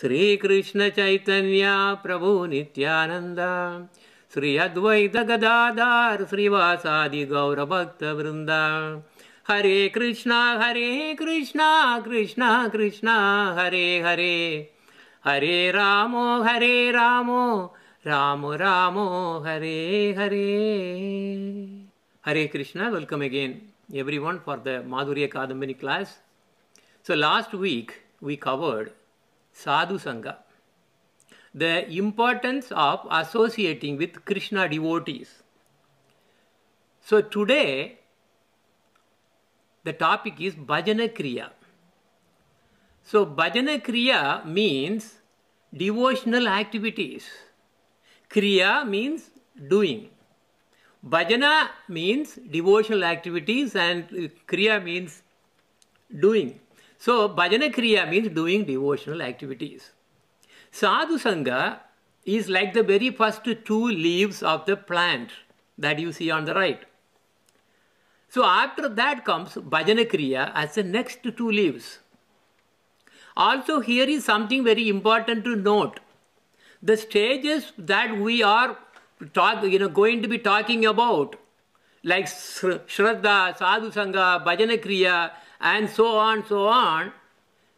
श्रीकृष्ण चैतन्य प्रभु नित्यानन्द श्री अद्वैत गदाधार श्रीवासादि गौरभक्तवृन्द हरे कृष्णा हरे कृष्णा कृष्णा कृष्णा हरे हरे हरे रामो हरे रामो राम रामो हरे हरे Hare Krishna, welcome again everyone for the Madhurya Kadambini class. So last week we covered Sadhu Sangha, the importance of associating with Krishna devotees. So today the topic is Bhajana Kriya. So Bhajana Kriya means devotional activities. Kriya means doing. Bhajana means devotional activities and Kriya means doing. So Bhajana Kriya means doing devotional activities. Sadhu Sangha is like the very first two leaves of the plant that you see on the right. So after that comes Bhajana Kriya as the next two leaves. Also here is something very important to note. The stages that we are talk, you know, going to be talking about, like Shraddha, Sadhu Sangha, Bhajana Kriya, and so on, so on,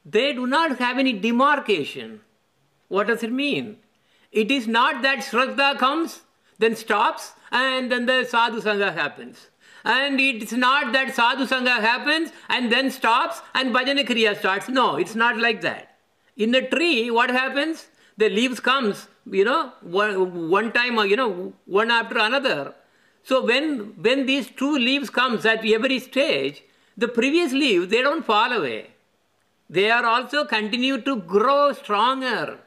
they do not have any demarcation. What does it mean? It is not that Shraddha comes, then stops, and then the Sadhu Sangha happens. And it's not that Sadhu Sangha happens and then stops and Bhajana Kriya starts. No, it's not like that. In the tree, what happens? The leaves comes, you know, one, one time, you know, one after another. So when, when these two leaves comes at every stage, the previous leaves, they don't fall away. They are also continue to grow stronger,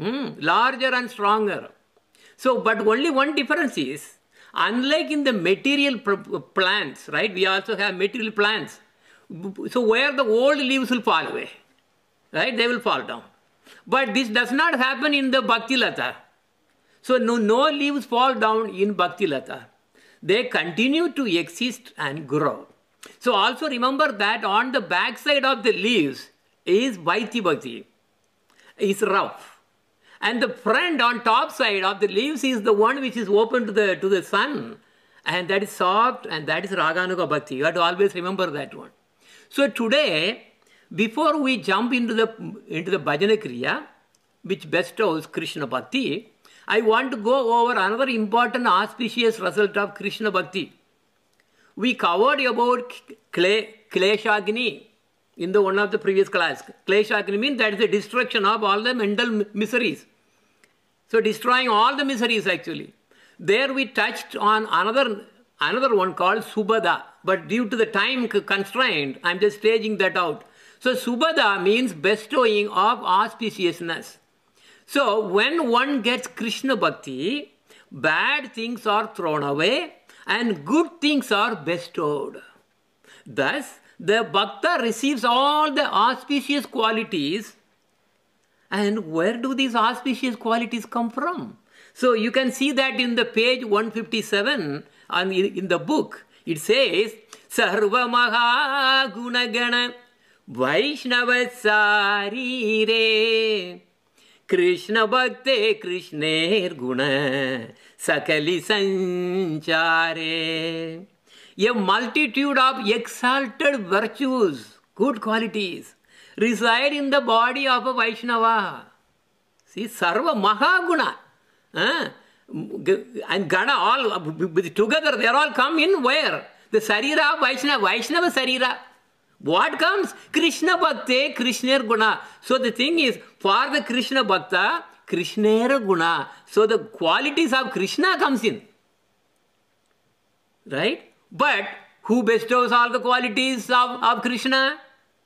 mm, larger and stronger. So, but only one difference is, unlike in the material plants, right, we also have material plants. So where the old leaves will fall away, right, they will fall down. But this does not happen in the Bhakti Lata. So no, no leaves fall down in Bhakti Lata. They continue to exist and grow. So also remember that on the back side of the leaves is Vaidhi Bhakti. Is rough. And the front on top side of the leaves is the one which is open to the, to the sun. And that is soft and that is Raganuga Bhakti. You have to always remember that one. So today, before we jump into the into the bhajana kriya, which bestows Krishna Bhakti, I want to go over another important auspicious result of Krishna Bhakti. We covered about Kleshagni in the one of the previous class. Kleshagni means that is the destruction of all the mental miseries. So destroying all the miseries actually. There we touched on another another one called Subhada. But due to the time constraint, I'm just staging that out. So Subhada means bestowing of auspiciousness. So when one gets Krishna Bhakti, bad things are thrown away and good things are bestowed. Thus, the bhakta receives all the auspicious qualities. And where do these auspicious qualities come from? So you can see that in the page 157 and in the book. It says, Sarvamaha Gunagana Vaishnavasarire Krishna Bhakte Krishner Guna सकलि संचारे A multitude of exalted virtues, good qualities, reside in the body of a Vaishnava. See, Sarva Mahaguna. Uh, and Gana all together, they are all come in where? The Sarira of Vaishnava, Vaishnava Sarira. What comes? Krishna Bhakti, Krishna Guna. So the thing is, for the Krishna Bhakta, Krishna Guna. So the qualities of Krishna comes in. Right? But who bestows all the qualities of, of Krishna?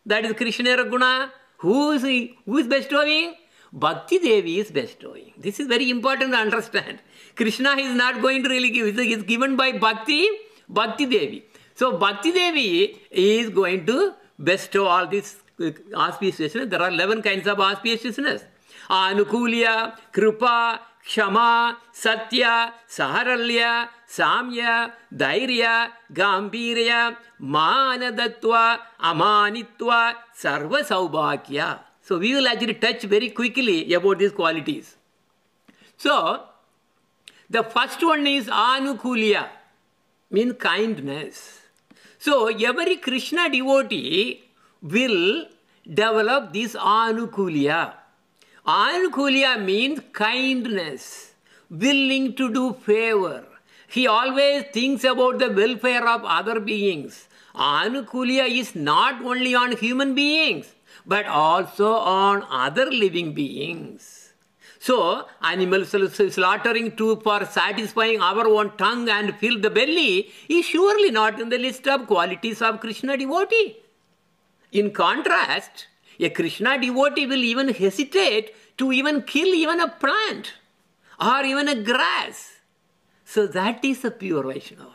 That is Krishna Guna. Who is, he, who is bestowing? Bhakti Devi is bestowing. This is very important to understand. Krishna is not going to really give. It is given by Bhakti, Bhakti Devi. So Bhakti Devi is going to bestow all this auspiciousness. There are 11 kinds of auspiciousness. Anukulya, Kripa, Kshama, Satya, Saralya, Samya, Dhairya, Gambhirya, Manadatva, Amanitva, Sarva Saubhagya. So So we will actually touch very quickly about these qualities. So the first one is anukulya, means kindness. So every Krishna devotee will develop this anukulya. Means kindness, willing to do favor. He always thinks about the welfare of other beings. Anukulya is not only on human beings, but also on other living beings. So, animals slaughtering too for satisfying our own tongue and fill the belly is surely not in the list of qualities of Krishna devotee. In contrast, a Krishna devotee will even hesitate to even kill even a plant or even a grass. So that is a pure Vaishnava.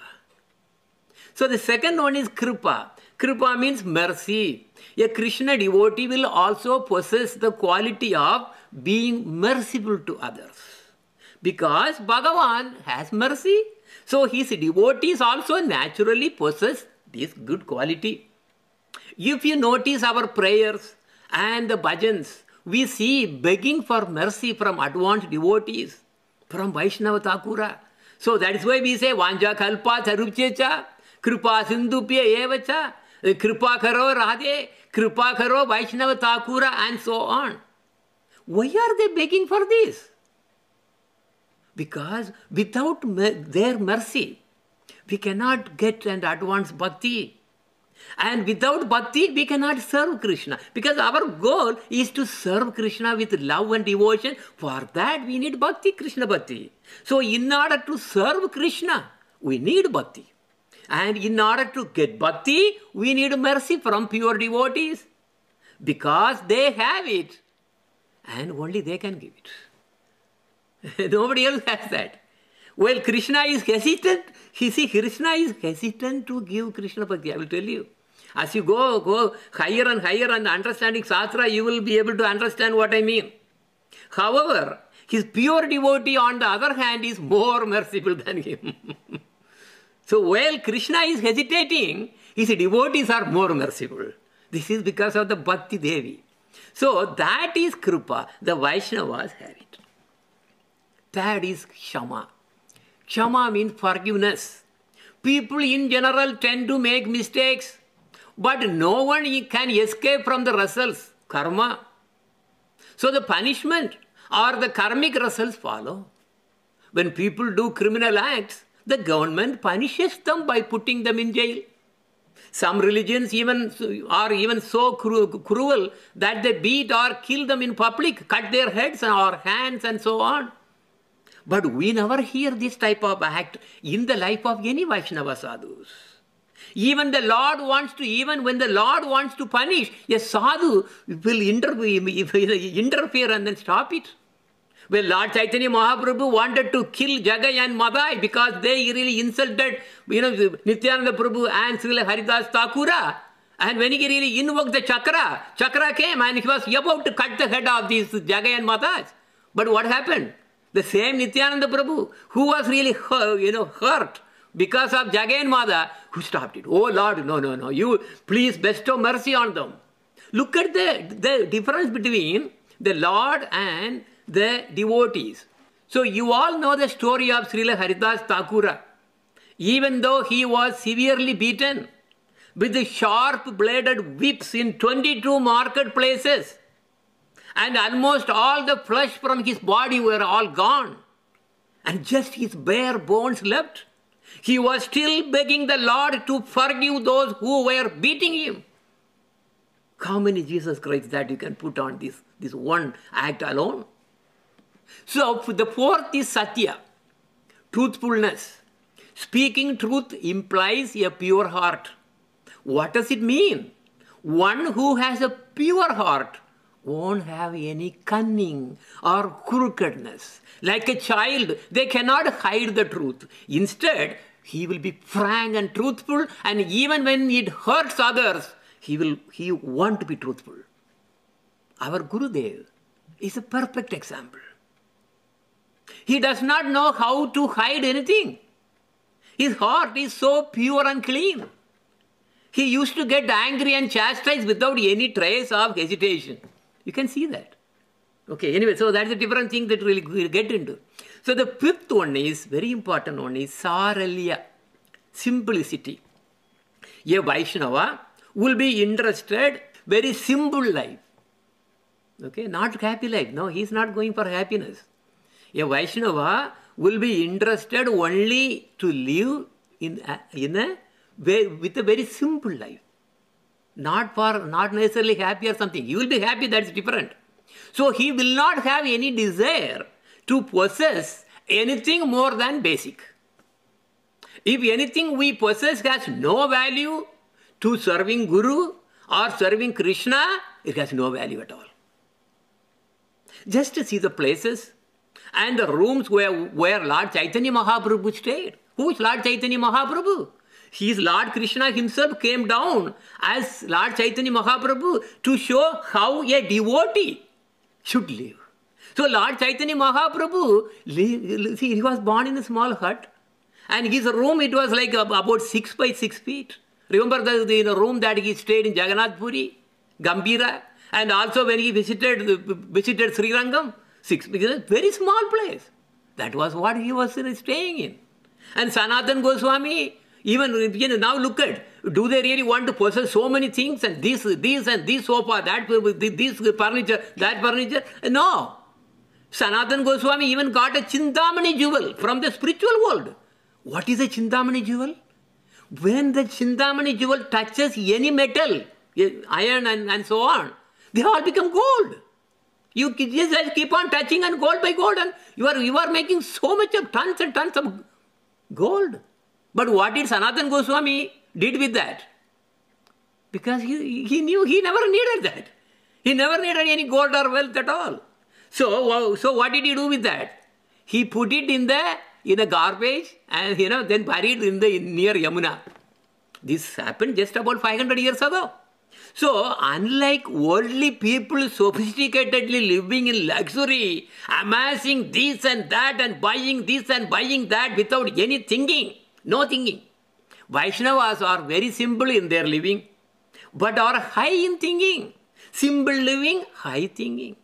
So the second one is Kripa. Kripa means mercy. A Krishna devotee will also possess the quality of being merciful to others. Because Bhagavan has mercy. So his devotees also naturally possess this good quality. If you notice our prayers and the bhajans, we see begging for mercy from advanced devotees, from Vaishnava Thakura. So that is why we say Vanja Kalpa Charupchecha, Kripa Sindhupya Evacha, Kripa Karo Radhe, Kripa Karo Vaishnava Thakura, and so on. Why are they begging for this? Because without their mercy, we cannot get and advance bhakti. And without bhakti, we cannot serve Krishna. Because our goal is to serve Krishna with love and devotion. For that, we need bhakti, Krishna bhakti. So, in order to serve Krishna, we need bhakti. And in order to get bhakti, we need mercy from pure devotees. Because they have it. And only they can give it. Nobody else has that. Well, Krishna is hesitant. He see, Krishna is hesitant to give Krishna Bhakti. I will tell you. As you go, go higher and higher and understanding Shastra, you will be able to understand what I mean. However, his pure devotee, on the other hand, is more merciful than him. so while Krishna is hesitating, his devotees are more merciful. This is because of the Bhakti Devi. So that is Kripa. The Vaishnavas have it. That is Kshama. Kshama means forgiveness. People in general tend to make mistakes, but no one can escape from the results, karma. So the punishment or the karmic results follow. When people do criminal acts, the government punishes them by putting them in jail. Some religions even are even so cruel that they beat or kill them in public, cut their heads or hands and so on. But we never hear this type of act in the life of any Vaishnava sadhus. Even the Lord wants to, even when the Lord wants to punish, a sadhu will interfere and then stop it. When Lord Chaitanya Mahaprabhu wanted to kill Jagai and Madai because they really insulted, you know, Nityananda Prabhu and Srila Haridas Thakura, and when he really invoked the chakra, chakra came and he was about to cut the head of these Jagai and Madai. But what happened? The same Nityananda Prabhu, who was really, you know, hurt because of Jagai and Mada, who stopped it. Oh Lord, no, no, no, you please bestow mercy on them. Look at the, the difference between the Lord and the devotees. So you all know the story of Srila Haridas Thakura. Even though he was severely beaten with the sharp bladed whips in 22 marketplaces, and almost all the flesh from his body were all gone, and just his bare bones left. He was still begging the Lord to forgive those who were beating him. How many Jesus Christ that you can put on this, this one act alone? So the fourth is Satya, truthfulness. Speaking truth implies a pure heart. What does it mean? One who has a pure heart won't have any cunning or crookedness. Like a child, they cannot hide the truth. Instead, he will be frank and truthful, and even when it hurts others, he will he want to be truthful. Our Gurudev is a perfect example. He does not know how to hide anything. His heart is so pure and clean. He used to get angry and chastised without any trace of hesitation. You can see that. Okay, anyway, so that's a different thing that we'll get into. So the fifth one is very important one is Saralya, simplicity. A Vaishnava will be interested very simple life. Okay, not happy life. No, he's not going for happiness. A Vaishnava will be interested only to live in a, in a with a very simple life. Not for not necessarily happy or something. you will be happy, that's different. So he will not have any desire to possess anything more than basic. If anything we possess has no value to serving Guru or serving Krishna, it has no value at all. Just to see the places and the rooms where, where Lord Chaitanya Mahaprabhu stayed. Who is Lord Chaitanya Mahaprabhu? He is Lord Krishna himself came down as Lord Chaitanya Mahaprabhu to show how a devotee should live. So Lord Chaitanya Mahaprabhu, see, he was born in a small hut and his room, it was like about 6 by 6 feet. Remember the, the room that he stayed in Jagannath Puri, Gambhira, and also when he visited visited Sri Rangam, six, very small place. That was what he was staying in. And Sanatan Goswami, even you know, now look at, do they really want to possess so many things and this, this and this sofa, that, this furniture, that furniture? No. Sanatan Goswami even got a Chintamani jewel from the spiritual world. What is a Chintamani jewel? When the Chintamani jewel touches any metal, eh, iron and, and so on, they all become gold. You just keep on touching and gold by gold and you are, you are making so much of tons and tons of gold. But what did Sanatan Goswami did with that? Because he, he knew he never needed that. He never needed any gold or wealth at all. So, so what did he do with that? He put it in the in a garbage and you know then buried in the near Yamuna. This happened just about 500 years ago. So, unlike worldly people sophisticatedly living in luxury, amassing this and that and buying this and buying that without any thinking, no thinking. Vaishnavas are very simple in their living, but are high in thinking. Simple living, high thinking.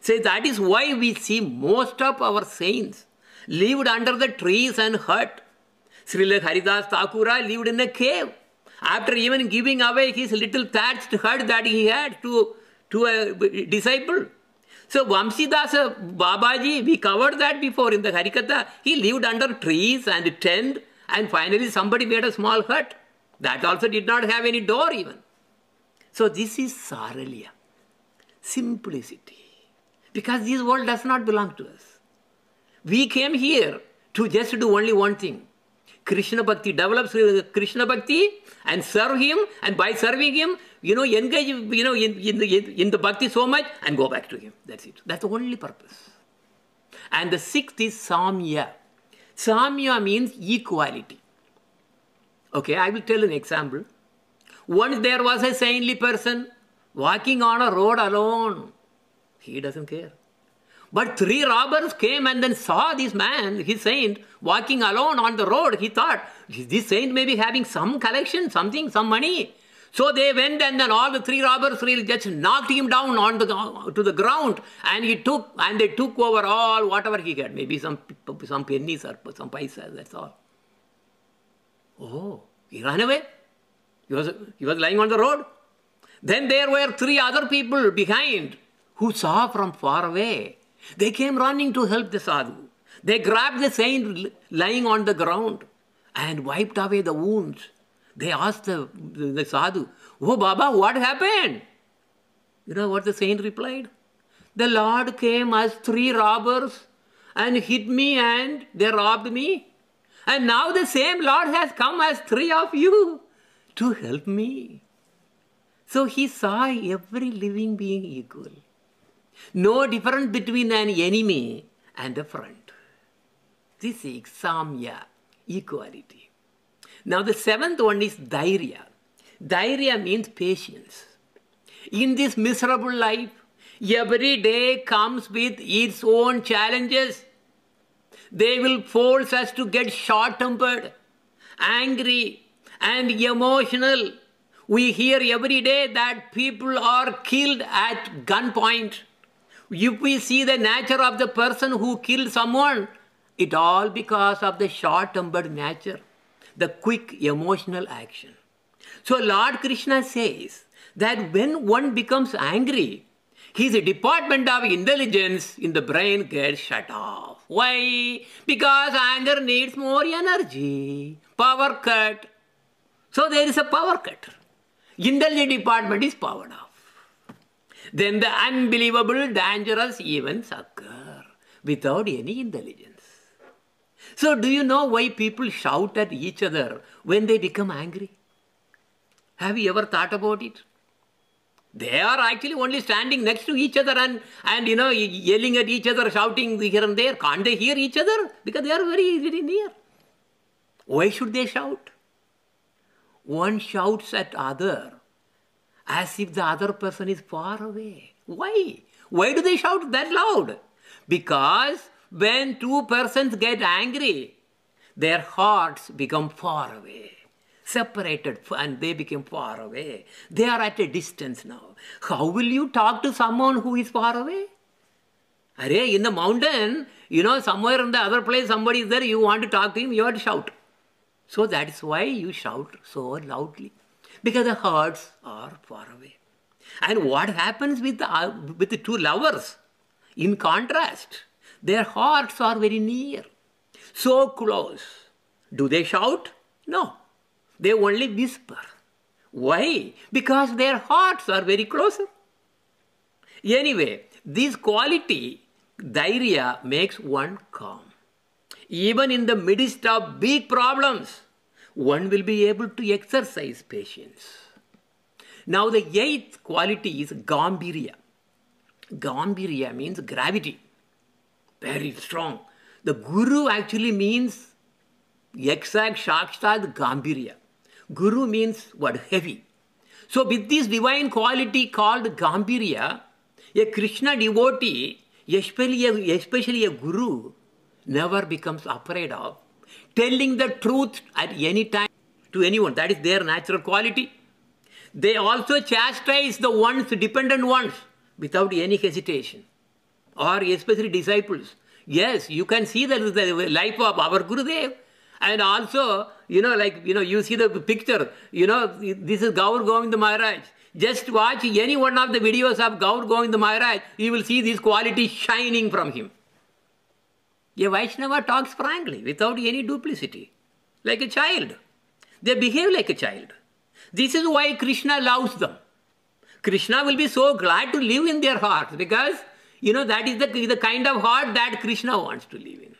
So that is why we see most of our saints lived under the trees and hut. Srila Haridas Thakura lived in a cave. After even giving away his little thatched hut that he had to, to a disciple. So Vamsidasa Babaji, we covered that before in the Harikatha. He lived under trees and tent and finally somebody made a small hut. That also did not have any door even. So this is Saralya, simplicity. Because this world does not belong to us. We came here to just do only one thing. Krishna Bhakti, develop Krishna Bhakti and serve Him and by serving Him, you know, engage, you know, in, in, the, in the Bhakti so much and go back to Him. That's it. That's the only purpose. And the sixth is Samya. Samya means equality. Okay, I will tell an example. Once there was a saintly person walking on a road alone. He doesn't care. But three robbers came and then saw this man, his saint, walking alone on the road. He thought, this saint may be having some collection, something, some money. So they went and then all the three robbers really just knocked him down on the, to the ground and he took, and they took over all whatever he had, maybe some, some pennies or some paisas, that's all. Oh, he ran away. He was, he was lying on the road. Then there were three other people behind who saw from far away. They came running to help the sadhu. They grabbed the saint lying on the ground and wiped away the wounds. They asked the, the, the sadhu, Oh Baba, what happened? You know what the saint replied? The Lord came as three robbers and hit me and they robbed me. And now the same Lord has come as three of you to help me. So he saw every living being equal. No difference between an enemy and a friend. This is Samya, equality. Now the seventh one is Dhairya. Dhairya means patience. In this miserable life, every day comes with its own challenges. They will force us to get short tempered, angry, and emotional. We hear every day that people are killed at gunpoint. If we see the nature of the person who killed someone, it all because of the short-tempered nature, the quick emotional action. So Lord Krishna says that when one becomes angry, his department of intelligence in the brain gets shut off. Why? Because anger needs more energy. Power cut. So there is a power cut. Intelligence department is powered off. Then the unbelievable dangerous events occur without any intelligence. So do you know why people shout at each other when they become angry? Have you ever thought about it? They are actually only standing next to each other and, and you know, yelling at each other, shouting here and there. Can't they hear each other? Because they are very, very near. Why should they shout? One shouts at other as if the other person is far away. Why? Why do they shout that loud? Because when two persons get angry, their hearts become far away separated and they become far away. They are at a distance now. How will you talk to someone who is far away? Are in the mountain, you know, somewhere in the other place, somebody is there, you want to talk to him, you have to shout. So that is why you shout so loudly. Because the hearts are far away. And what happens with the, with the two lovers? In contrast, their hearts are very near, so close. Do they shout? No. They only whisper. Why? Because their hearts are very closer. Anyway, this quality, dhairya, makes one calm. Even in the midst of big problems, one will be able to exercise patience. Now, the eighth quality is gambhirya. Gambhirya means gravity, very strong. The guru actually means exact shakshat gambhirya. Guru means what? Heavy. So with this divine quality called Gambhirya, a Krishna devotee, especially a, especially a Guru, never becomes afraid of telling the truth at any time to anyone. That is their natural quality. They also chastise the ones, dependent ones, without any hesitation. Or especially disciples. Yes, you can see that the life of our Gurudev. And also, you know, like, you know, you see the picture, you know, this is Gaur Govinda Maharaj. Just watch any one of the videos of Gaur Govinda Maharaj, you will see these qualities shining from him. A Vaishnava talks frankly, without any duplicity, like a child. They behave like a child. This is why Krishna loves them. Krishna will be so glad to live in their hearts because, you know, that is the, the kind of heart that Krishna wants to live in.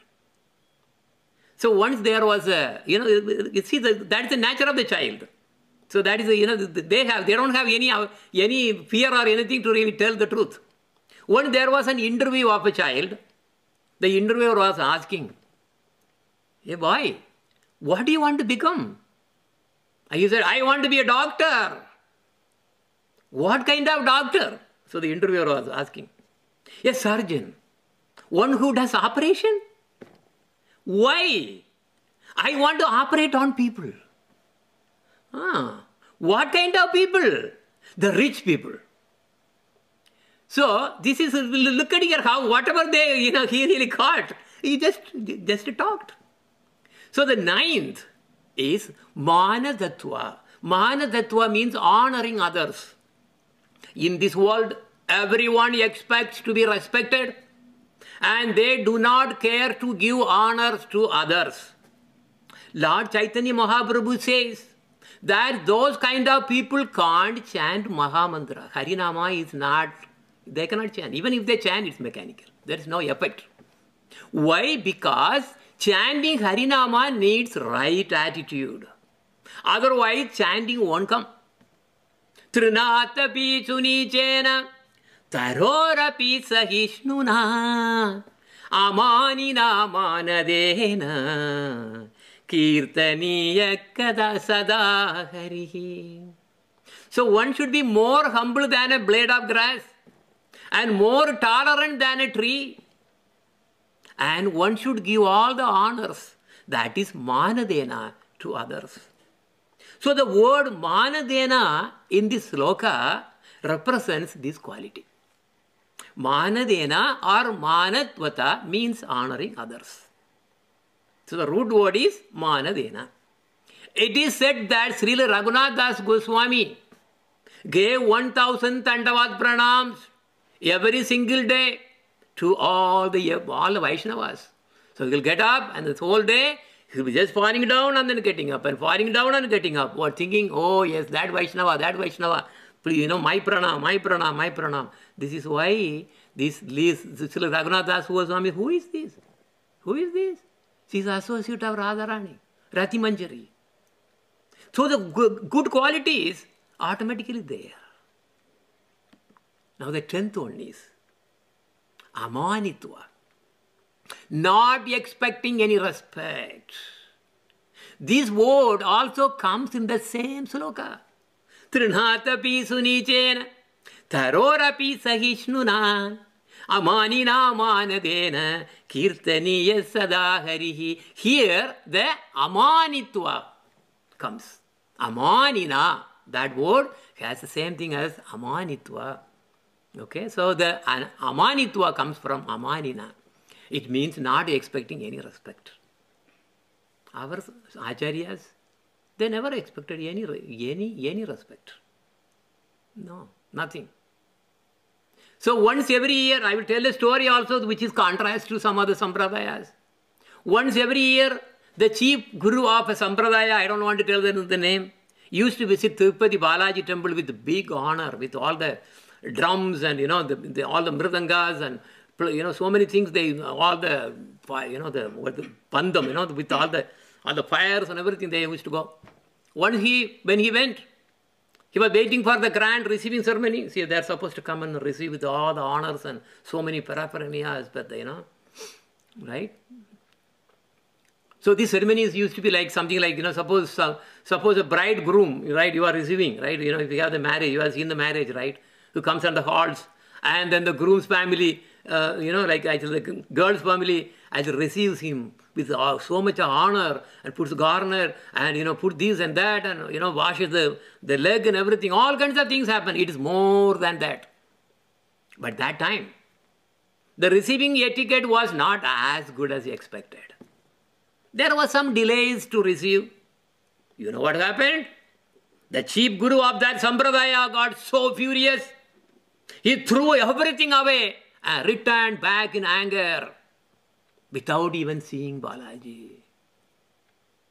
So once there was a, you know, you see, the, that's the nature of the child. So that is, a, you know, they have, they don't have any, any fear or anything to really tell the truth. When there was an interview of a child, the interviewer was asking, hey boy, what do you want to become? And he said, I want to be a doctor. What kind of doctor? So the interviewer was asking, a surgeon, one who does operation? Why? I want to operate on people. Ah, what kind of people? The rich people. So this is look at here how whatever they you know he really caught, he just just talked. So the ninth is manadatva. Manadatva means honoring others. In this world, everyone expects to be respected and they do not care to give honors to others. Lord Chaitanya Mahaprabhu says that those kind of people can't chant Mahamantra. Harinama is not, they cannot chant. Even if they chant, it's mechanical. There is no effect. Why? Because chanting Harinama needs right attitude. Otherwise, chanting won't come. Trinatapi sunicena ತರೋರ ಪೀಸಹಿಷ್ಣುನಾ ಅಮಾನಿನ ಮಾನದೇನ ಕೀರ್ತನೀಯ ಕದಾ ಸದಾ ಹರಿ so one should be more humble than a blade of grass and more tolerant than a tree and one should give all the honours that is ಮಾನದೇನ to others So the word manadena in this sloka represents this quality. Manadena or manadatva means honoring others. So the root word is manadena. It is said that Srila Raghunath Das Goswami gave 1000 Dandavat pranams every single day to all the all the Vaishnavas. So he'll get up and this whole day he'll be just falling down and then getting up and falling down and getting up. Or thinking, oh yes, that Vaishnava, that Vaishnava. Please, you know, my pranam, my pranam, my pranam. This is why this list, Srila Raghunath Das Goswami, who is this? Who is this? She is associate of Radharani, Rati Manjari. So the good qualities automatically there. Now the tenth one is amanitva. Not expecting any respect. This word also comes in the same sloka. Trinatapi sunicena, tarorapi sahishnuna, amanina manadena, kirtaniya sadaharihi. Here the amanitva comes. Amanina, that word has the same thing as amanitva. Okay, so the amanitva comes from amanina. It means not expecting any respect. Our acharyas, they never expected any, any, any respect. No, nothing. So once every year, I will tell a story also which is contrast to some other sampradayas. Once every year, the chief guru of a sampradaya, I don't want to tell the, name, used to visit Tirupati Balaji temple with big honor, with all the drums and you know the, the, all the mridangas and you know so many things. They all the you know the what the bandam, you know with all the all the fires and everything. They used to go. Once he when he went, he was waiting for the grand receiving ceremony. See, they're supposed to come and receive with all the honors and so many paraphernalias, but you know, right? So these ceremonies used to be like something like, you know, suppose uh, suppose a bridegroom, right, you are receiving, right? You know, if you have the marriage, you have seen the marriage, right? Who comes on the halls, and then the groom's family, uh, you know, like actually the girl's family actually receives him with uh, so much honor and puts garner and, you know, put this and that and, you know, washes the, the leg and everything. All kinds of things happen. It is more than that. But that time, the receiving etiquette was not as good as expected. There were some delays to receive. You know what happened? The chief guru of that sampradaya got so furious. He threw everything away and returned back in anger without even seeing Balaji.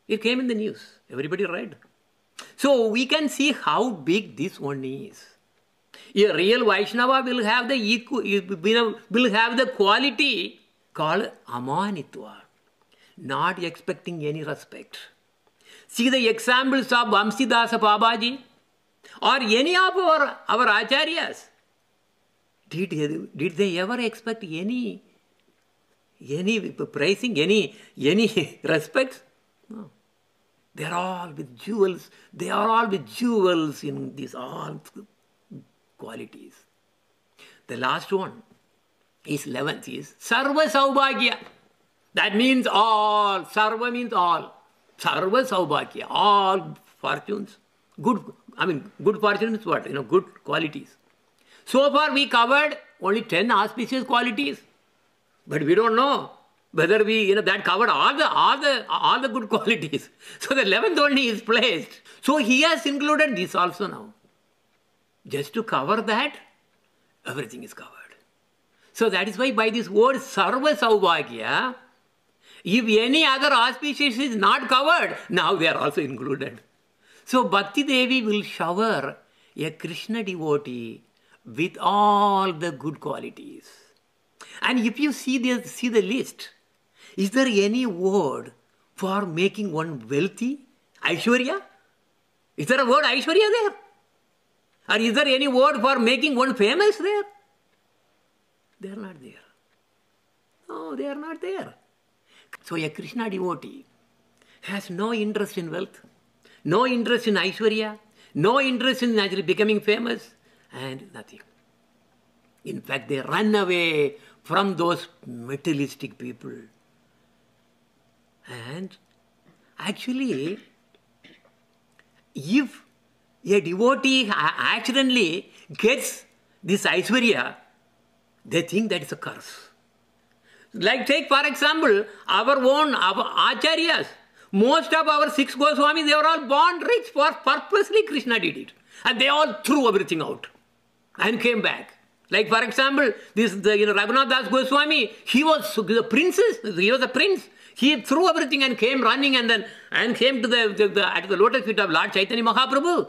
It came in the news. Everybody read. So we can see how big this one is. A real Vaishnava will have the will have the quality called amanitva not expecting any respect. See the examples of Vamsidasa Babaji or any of our, our acharyas. Did, did they ever expect any, any praising, any, any respect? No. They are all with jewels. They are all with jewels in these all qualities. The last one is 11th is Sarva Saubhagya. That means all. Sarva means all. Sarva Saubhagya. All fortunes. Good, I mean, good fortune what? You know, good qualities. So far we covered only 10 auspicious qualities. But we don't know whether we, you know, that covered all the, all the, all the good qualities. So the 11th only is placed. So he has included this also now. Just to cover that, everything is covered. So that is why by this word Sarva if any other auspicious is not covered, now they are also included. So Bhakti Devi will shower a Krishna devotee with all the good qualities. And if you see the, see the list, is there any word for making one wealthy? Aishwarya? Is there a word Aishwarya there? Or is there any word for making one famous there? They are not there. No, they are not there. So a Krishna devotee has no interest in wealth, no interest in Aishwarya, no interest in actually becoming famous, and nothing. In fact, they run away from those materialistic people. And actually, if a devotee accidentally gets this Aishwarya, they think that it's a curse. Like take for example our own our acharyas. Most of our six Goswamis, they were all born rich for purposely Krishna did it. And they all threw everything out and came back. Like for example, this the, you know Raghunath Das Goswami, he was the princess, he was a prince. He threw everything and came running and then and came to the, the, the at the lotus feet of Lord Chaitanya Mahaprabhu.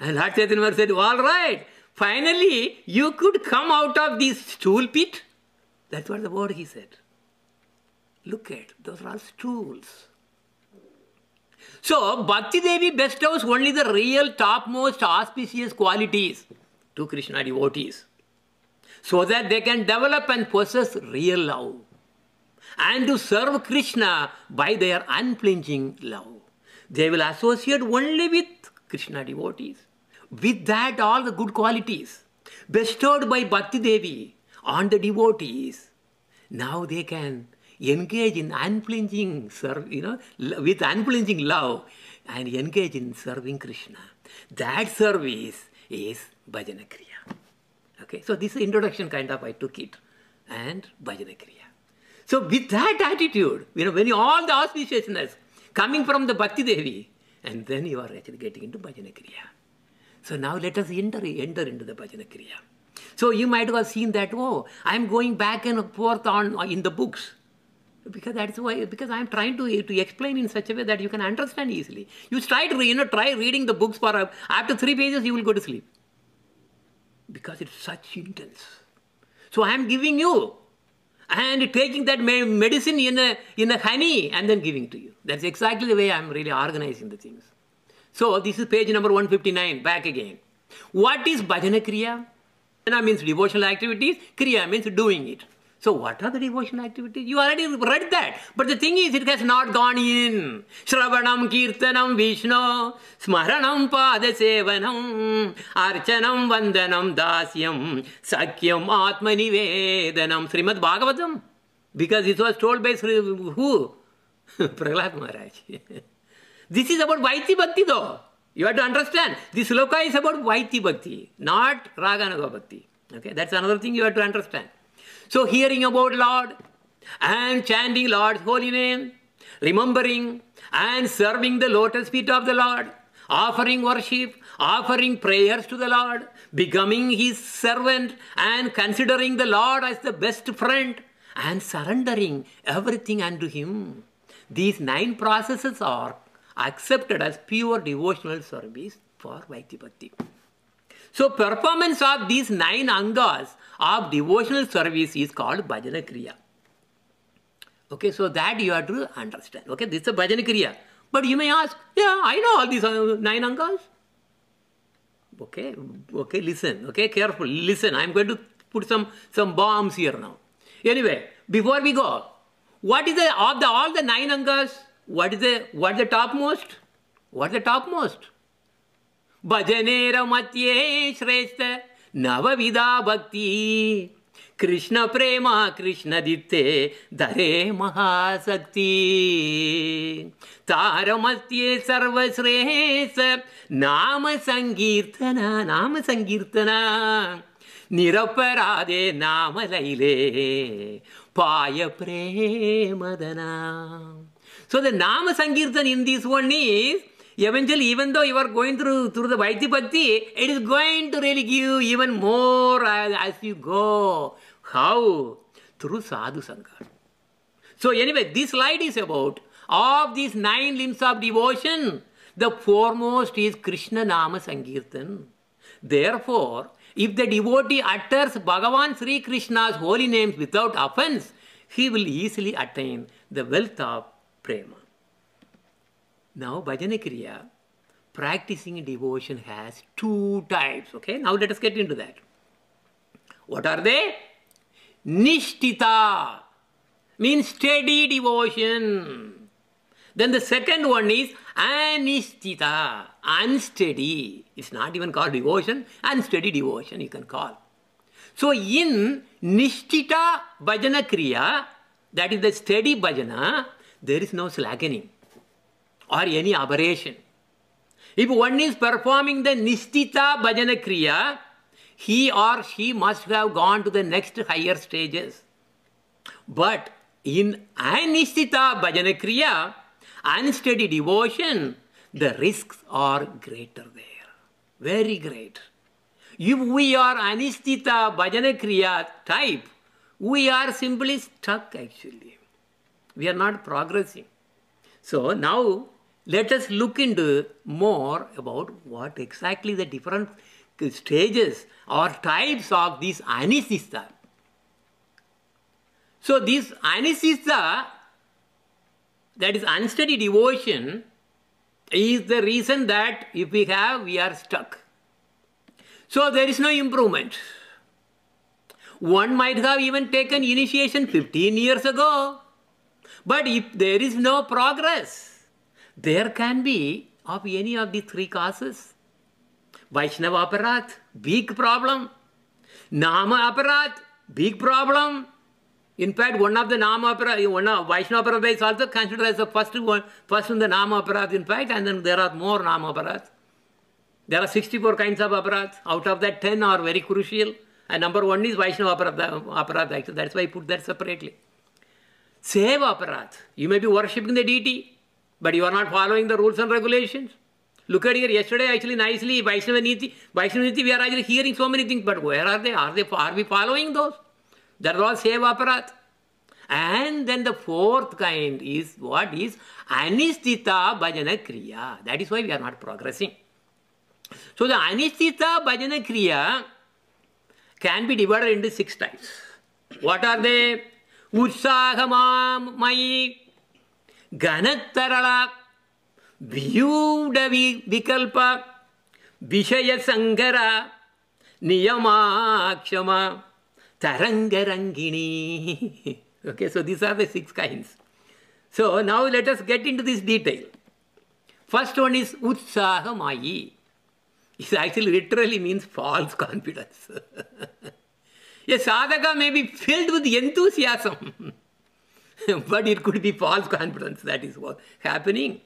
And Lord Chaitanya said, All right, finally you could come out of this stool pit. That's what the word he said. Look at those are all stools. So Bhakti Devi bestows only the real topmost auspicious qualities to Krishna devotees so that they can develop and possess real love and to serve Krishna by their unflinching love. They will associate only with Krishna devotees. With that, all the good qualities bestowed by Bhakti Devi on the devotees, now they can engage in unflinching serve, you know, with unflinching love and engage in serving Krishna. That service is Bhajana Kriya. Okay, so this introduction kind of I took it and Bhajana Kriya. So with that attitude, you know, when you all the auspiciousness coming from the Bhakti Devi, and then you are actually getting into Bhajana Kriya. So now let us enter, enter into the Bhajana Kriya. So you might have seen that, oh, I'm going back and forth on in the books. Because that's why, because I'm trying to, to explain in such a way that you can understand easily. You try to, you know, try reading the books for, after three pages, you will go to sleep. Because it's such intense. So I am giving you and taking that medicine in a, in a honey and then giving to you. That's exactly the way I'm really organizing the things. So this is page number 159, back again. What is bhajana kriya? Bhajana means devotional activities, kriya means doing it. So what are the devotional activities? You already read that. But the thing is, it has not gone in. Shravanam, Kirtanam, Vishnu, Smaranam, Padasevanam, Archanam, Vandanam, Dasyam, Sakyam, Atmanivedanam, Srimad Bhagavatam. Because it was told by Sri, who? Prahlad Maharaj. this is about Vaidhi Bhakti though. You have to understand. This sloka is about Vaidhi Bhakti, not Raganuga Bhakti. Okay, that's another thing you have to understand. So hearing about Lord and chanting Lord's holy name, remembering and serving the lotus feet of the Lord, offering worship, offering prayers to the Lord, becoming his servant and considering the Lord as the best friend and surrendering everything unto him. These nine processes are accepted as pure devotional service for Vaidhi Bhakti. So performance of these nine angas of devotional service is called bhajana kriya. Okay, so that you have to understand. Okay, this is a bhajana kriya. But you may ask, yeah, I know all these uh, nine angas. Okay, okay, listen, okay, careful, listen. I'm going to put some, some bombs here now. Anyway, before we go, what is the, of the, all the nine angas, what is the, what is the topmost? What is the topmost? भजने रमत्ये श्रेष्ठ நவவிதா பக்தி. கிருஷ்ண பிரேமா கிருஷ்ணதித்தே தரே மகாசக்தி. தாரமத்தியே சர்வஸ்ரேச நாம சங்கீர்த்தனா நாம சங்கீர்த்தனா. நிரப்பராதே நாமலையிலே பாய பிரேமதனா. So the Nama Sankirtan in this one is eventually, even though you are going through through the Bhakti, it is going to really give you even more as, as you go. How? Through Sadhu Sangha. So anyway, this slide is about of these nine limbs of devotion. The foremost is Krishna Nama Sankirtan. Therefore, if the devotee utters Bhagavan Sri Krishna's holy names without offense, he will easily attain the wealth of prema. Now, Bhajana Kriya, practicing devotion has two types. Okay, now let us get into that. What are they? Nishtita means steady devotion. Then the second one is anishtita, unsteady. It's not even called devotion, unsteady devotion you can call. So in nishtita bhajana kriya, that is the steady bhajana, there is no slackening or any aberration. If one is performing the Nishtita Bhajana Kriya, he or she must have gone to the next higher stages. But in Anishtita Bhajana Kriya, unsteady devotion, the risks are greater there. Very great. If we are Anishtita Bhajana Kriya type, we are simply stuck actually. We are not progressing. So now let us look into more about what exactly the different stages or types of these anisista. So this anisista, that is unsteady devotion, is the reason that if we have, we are stuck. So there is no improvement. One might have even taken initiation 15 years ago. But if there is no progress, there can be of any of the three causes. Vaishnava aparat, big problem. Nama aparat, big problem. In fact, one of the Nama aparat, one of Vaishnava aparat is also considered as the first one, first in the Nama aparat, in fact, and then there are more Nama aparat. There are 64 kinds of aparat. Out of that, 10 are very crucial. And number one is Vaishnava aparat, aparat actually. That's why I put that separately. Seva aparat. You may be worshipping the deity, but you are not following the rules and regulations. Look at here, yesterday actually nicely, Vaishnava Niti, Vaishnava Niti, we are actually hearing so many things, but where are they? Are they are we following those? That are all Seva aparat. And then the fourth kind is what is Anistita Bhajana Kriya. That is why we are not progressing. So the Anistita Bhajana Kriya can be divided into six types. What are they? Utsahamayi, Ganattarala, Vyuda Vikalpa, Vishaya Sangara, Niyamakshama, Tarangarangini. Okay, so these are the six kinds. So now let us get into this detail. First one is Utsahamayi. It actually literally means false confidence. a sadhaka may be filled with enthusiasm, but it could be false confidence. That is what happening.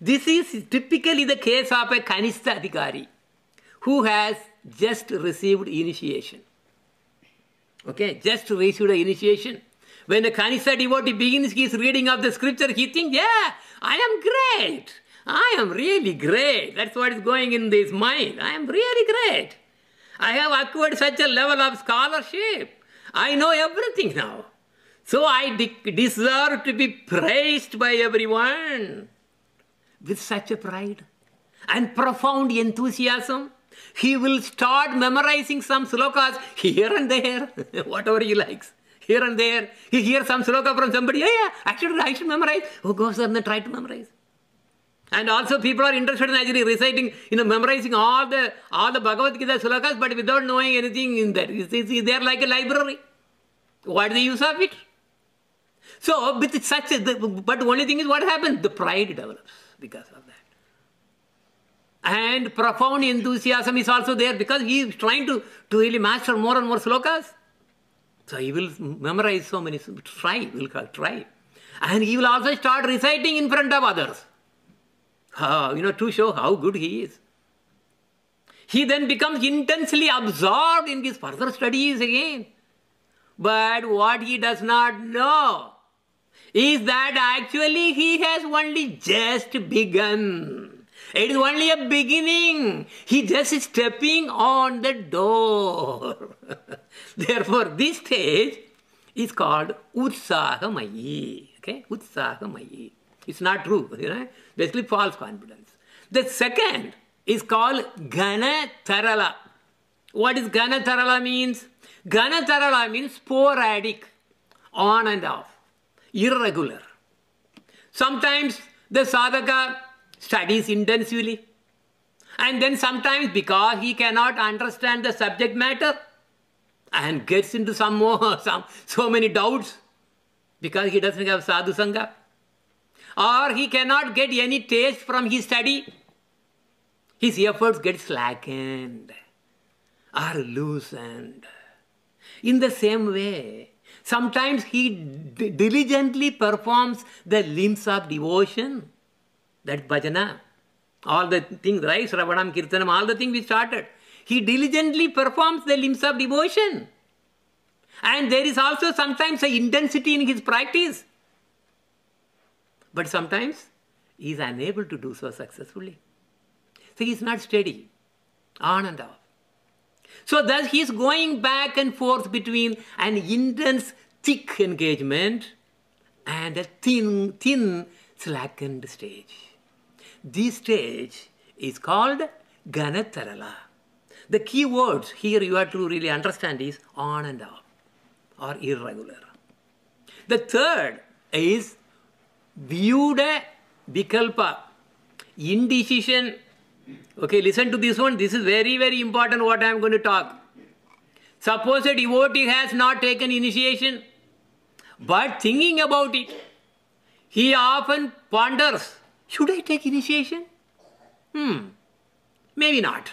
This is typically the case of a Kanistha Adhikari who has just received initiation. Okay, just received initiation. When a Kanistha devotee begins his reading of the scripture, he thinks, yeah, I am great. I am really great. That's what is going in his mind. I am really great. I have acquired such a level of scholarship. I know everything now. So I de- deserve to be praised by everyone. With such a pride and profound enthusiasm, he will start memorizing some slokas here and there, whatever he likes. Here and there. He hears some sloka from somebody. Yeah, yeah, actually I should memorize. Oh, goes there and try to memorize. And also people are interested in actually reciting, you know, memorizing all the all the Bhagavad Gita slokas, but without knowing anything in that. It's, it's, they're like a library. What is the use of it? So, with such a, but only thing is what happens? The pride develops because of that. And profound enthusiasm is also there because he is trying to, to really master more and more slokas. So he will memorize so many, try, will try. And he will also start reciting in front of others. Uh, you know, to show how good he is. He then becomes intensely absorbed in his further studies again. But what he does not know is that actually he has only just begun. It is only a beginning. He just is stepping on the door. Therefore, this stage is called Utsahamayi. Okay, Utsahamayi. It's not true, you know, basically false confidence. The second is called Gana Tarala. What is Gana Tarala means? Gana means sporadic, on and off, irregular. Sometimes the sadhaka studies intensively, and then sometimes because he cannot understand the subject matter and gets into some more, some, so many doubts because he doesn't have sadhu sangha or he cannot get any taste from his study, his efforts get slackened or loosened. In the same way, sometimes he diligently performs the limbs of devotion, that bhajana, all the things, right? Sravanam, Kirtanam, all the things we started. He diligently performs the limbs of devotion. And there is also sometimes a intensity in his practice. But sometimes he is unable to do so successfully. So he is not steady, on and off. So thus he is going back and forth between an intense, thick engagement and a thin, thin, slackened stage. This stage is called Ganatarala. The key words here you have to really understand is on and off or irregular. The third is Vyuda Vikalpa, indecision. Okay, listen to this one. This is very, very important what I am going to talk. Suppose a devotee has not taken initiation, but thinking about it, he often ponders, should I take initiation? Hmm, maybe not.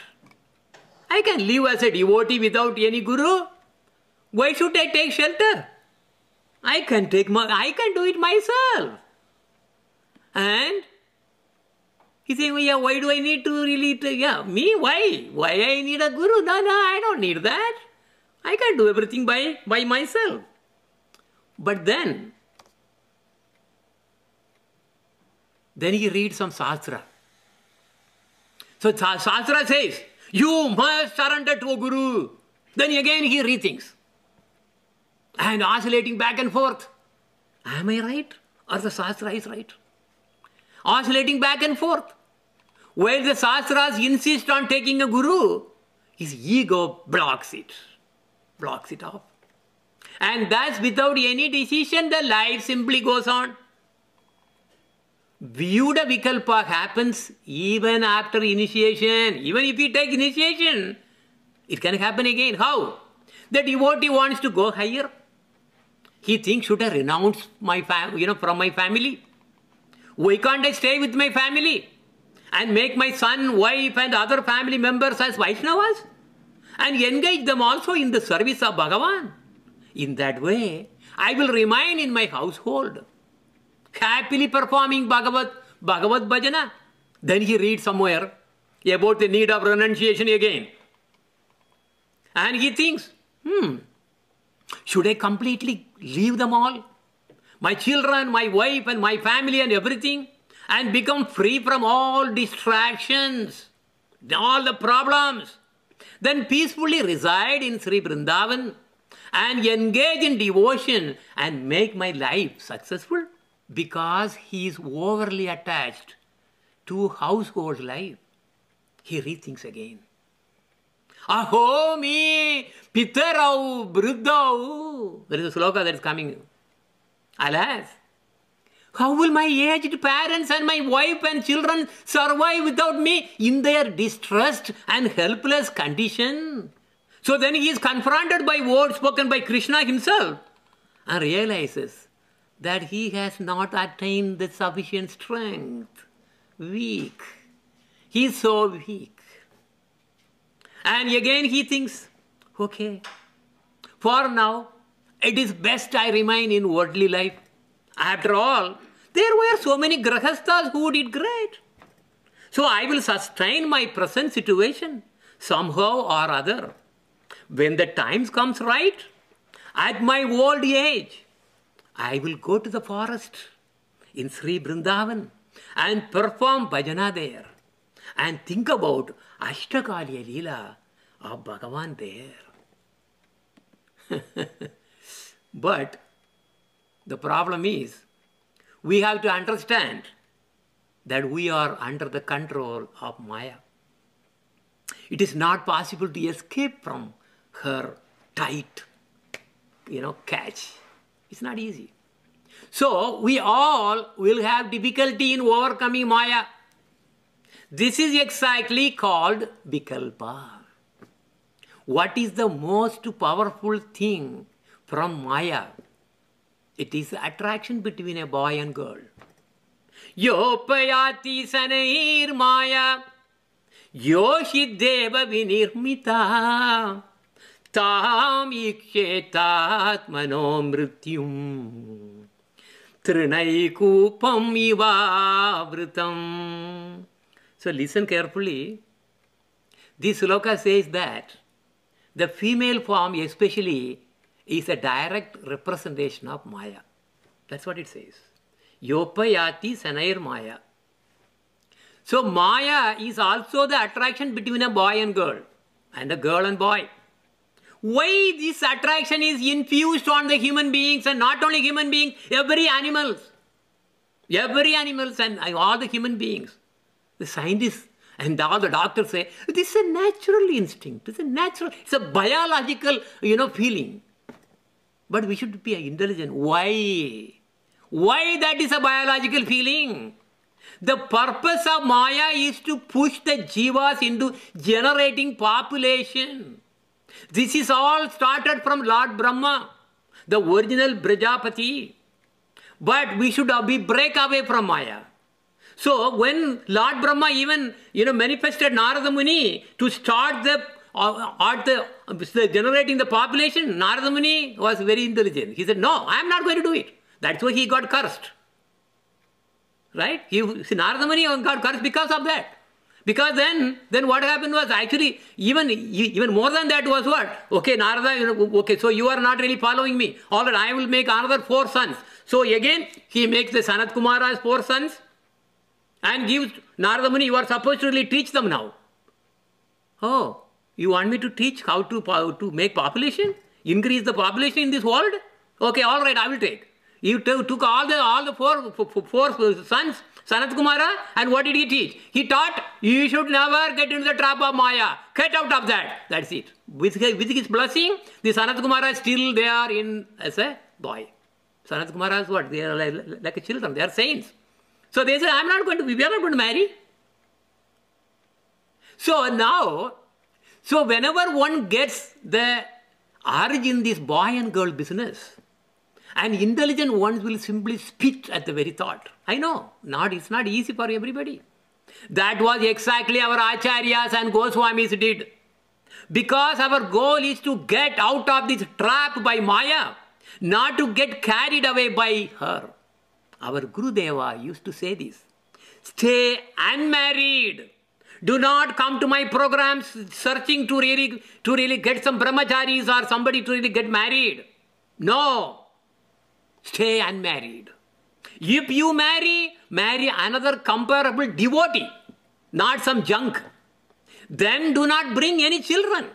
I can live as a devotee without any guru. Why should I take shelter? I can take my, I can do it myself. And he's saying, well, yeah, why do I need to really, take, yeah, me, why? Why I need a guru? No, no, I don't need that. I can do everything by, by myself. But then, then he reads some Shastra. So Shastra says, you must surrender to a guru. Then again he rethinks. And oscillating back and forth. Am I right? Or the Shastra is right? Oscillating back and forth. While the Shastras insist on taking a guru, his ego blocks it. Blocks it off. And thus, without any decision, the life simply goes on. Vyuda Vikalpa happens even after initiation. Even if you take initiation, it can happen again. How? The devotee wants to go higher. He thinks, should I renounce my fam- you know, from my family? Why can't I stay with my family and make my son, wife, and other family members as Vaishnavas and engage them also in the service of Bhagavan? In that way, I will remain in my household, happily performing Bhagavad, Bhagavad Bhajana. Then he reads somewhere about the need of renunciation again. And he thinks, hmm, should I completely leave them all? My children, my wife, and my family, and everything, and become free from all distractions, all the problems. Then peacefully reside in Sri Vrindavan and engage in devotion and make my life successful because he is overly attached to household life. He rethinks again. Aho me pitarau bruddau. There is a sloka that is coming. Alas, how will my aged parents and my wife and children survive without me in their distressed and helpless condition? So then he is confronted by words spoken by Krishna himself and realizes that he has not attained the sufficient strength. Weak. He is so weak. And again he thinks, okay, for now, it is best I remain in worldly life. After all, there were so many grahasthas who did great. So I will sustain my present situation somehow or other. When the times comes right, at my old age, I will go to the forest in Sri Brindavan and perform bhajana there and think about Ashtakalya Leela of Bhagavan there. but the problem is, we have to understand that we are under the control of Maya. It is not possible to escape from her tight, you know, catch. It's not easy. So we all will have difficulty in overcoming Maya. This is exactly called Vikalpa. What is the most powerful thing from Maya? It is attraction between a boy and girl. Yopayati sanair Maya Yoshideva vinirmita Tam ikshetatmano mrityum Trinaikupam ivavritam So listen carefully. This sloka says that the female form, especially, is a direct representation of Maya. That's what it says. Yopayati Sanair Maya. So Maya is also the attraction between a boy and girl, and a girl and boy. Why this attraction is infused on the human beings and not only human beings, every animals. Every animals and all the human beings. The scientists and all the doctors say, this is a natural instinct. It's a natural, it's a biological, you know, feeling. But we should be intelligent. Why? Why that is a biological feeling? The purpose of Maya is to push the jivas into generating population. This is all started from Lord Brahma, the original Prajapati. But we should be break away from Maya. So when Lord Brahma even you know manifested Narada Muni to start the at the, generating the population, Narada Muni was very intelligent. He said, "No, I am not going to do it." That's why he got cursed. Right? He, see, Narada Muni got cursed because of that. Because then, then what happened was actually even even more than that was what? Okay, Narada, okay, so you are not really following me. All right, I will make another four sons. So again, he makes the Sanat Kumara's four sons and gives Narada Muni, you are supposed to really teach them now. Oh, you want me to teach how to, to make population? Increase the population in this world? Okay, all right, I will take. You took all the all the four, four, four sons, Sanat Kumara, and what did he teach? He taught you should never get into the trap of Maya. Get out of that. That's it. With, with his blessing, the Sanat Kumara is still there in as a boy. Sanat Kumara is what? They are like, like children. They are saints. So they say, I'm not going to, be, we are not going to marry. So now, so whenever one gets the urge in this boy and girl business, and intelligent ones will simply spit at the very thought. I know, not it's not easy for everybody. That was exactly our acharyas and Goswamis did. Because our goal is to get out of this trap by Maya, not to get carried away by her. Our Gurudeva used to say this. Stay unmarried. Do not come to my programs searching to really, to really get some brahmacharis or somebody to really get married. No. Stay unmarried. If you marry, marry another comparable devotee, not some junk. Then do not bring any children.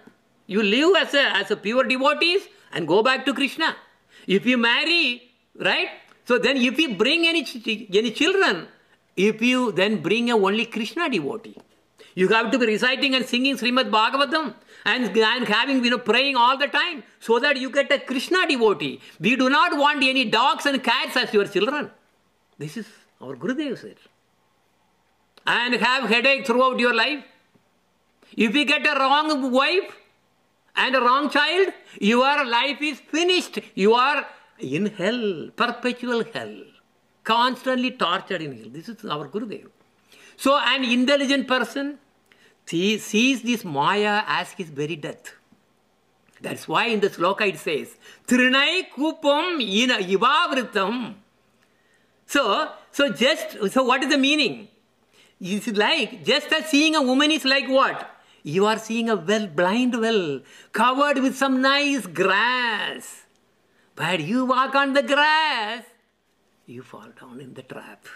You live as a, as a pure devotees and go back to Krishna. If you marry, right? So then if you bring any, any children, if you then bring a only Krishna devotee, you have to be reciting and singing Srimad Bhagavatam and, and having, you know, praying all the time so that you get a Krishna devotee. We do not want any dogs and cats as your children. This is our Gurudev said. And have headache throughout your life. If you get a wrong wife and a wrong child, your life is finished. You are in hell, perpetual hell, constantly tortured in hell. This is our Gurudev. So an intelligent person he sees this Maya as his very death. That's why in the sloka it says, Trinai kupam ivavritam. So, so just, so what is the meaning? It's like, just as seeing a woman is like what? You are seeing a well, blind well, covered with some nice grass. But you walk on the grass, you fall down in the trap.